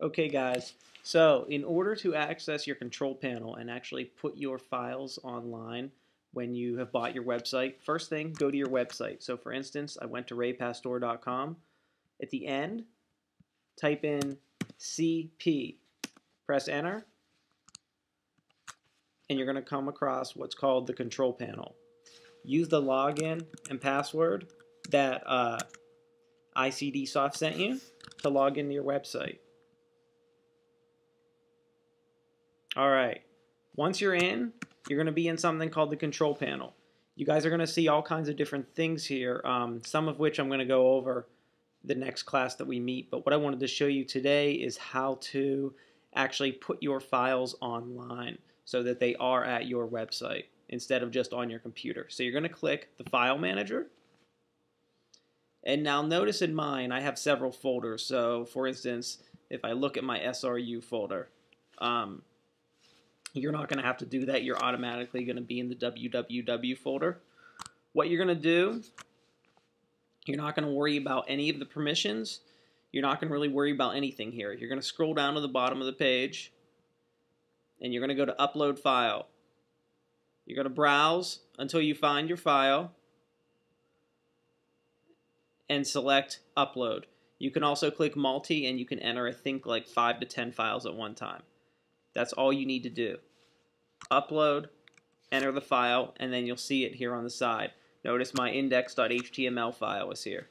Okay guys, so in order to access your control panel and actually put your files online when you have bought your website, first thing, go to your website. So for instance, I went to raypastore.com. At the end, type in CP, press enter, and you're going to come across what's called the control panel. Use the login and password that uh, ICDsoft sent you to log into your website. All right. Once you're in, you're going to be in something called the control panel. You guys are going to see all kinds of different things here, um, some of which I'm going to go over the next class that we meet. But what I wanted to show you today is how to actually put your files online so that they are at your website instead of just on your computer. So you're going to click the File Manager. And now notice in mine, I have several folders. So for instance, if I look at my SRU folder, um, you're not going to have to do that. You're automatically going to be in the www folder. What you're going to do, you're not going to worry about any of the permissions. You're not going to really worry about anything here. You're going to scroll down to the bottom of the page, and you're going to go to Upload File. You're going to browse until you find your file, and select Upload. You can also click Multi, and you can enter, I think, like 5 to 10 files at one time. That's all you need to do. Upload, enter the file, and then you'll see it here on the side. Notice my index.html file is here.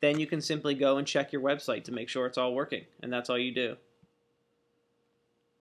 Then you can simply go and check your website to make sure it's all working, and that's all you do.